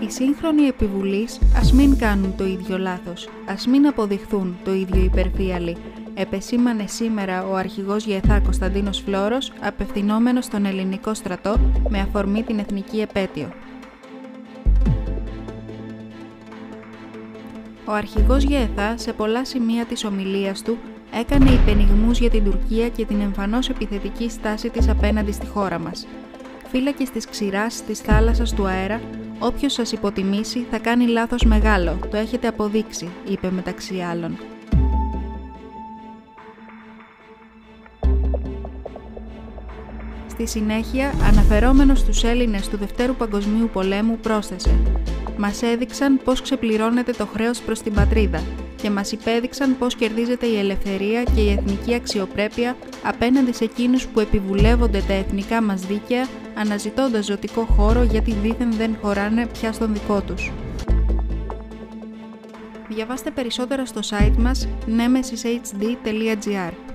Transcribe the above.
Οι σύγχρονοι επιβουλείς ας μην κάνουν το ίδιο λάθος, ας μην αποδειχθούν το ίδιο υπερφύαλοι, επεσήμανε σήμερα ο αρχηγός ΓΕΘΑ Κωνσταντίνος Φλόρος, απευθυνόμενος στον ελληνικό στρατό με αφορμή την εθνική επέτειο. Ο αρχηγός ΓΕΘΑ σε πολλά σημεία της ομιλίας του έκανε υπενιγμούς για την Τουρκία και την εμφανώς επιθετική στάση της απέναντι στη χώρα μας. Φύλακες της ξηράς, της θάλασσας, του αέρα, όποιος σας υποτιμήσει θα κάνει λάθος μεγάλο, το έχετε αποδείξει, είπε μεταξύ άλλων. Στη συνέχεια, αναφερόμενος στους Έλληνες του Δευτέρου Παγκοσμίου Πολέμου, πρόσθεσε. «Μας έδειξαν πώς ξεπληρώνεται το χρέος προς την πατρίδα και μας υπέδειξαν πώς κερδίζεται η ελευθερία και η εθνική αξιοπρέπεια απέναντι σε εκείνους που επιβουλεύονται τα εθνικά μας δίκαια αναζητώντας ζωτικό χώρο γιατί δήθεν δεν χωράνε πια στον δικό τους». Διαβάστε περισσότερα στο site μας nemesishd.gr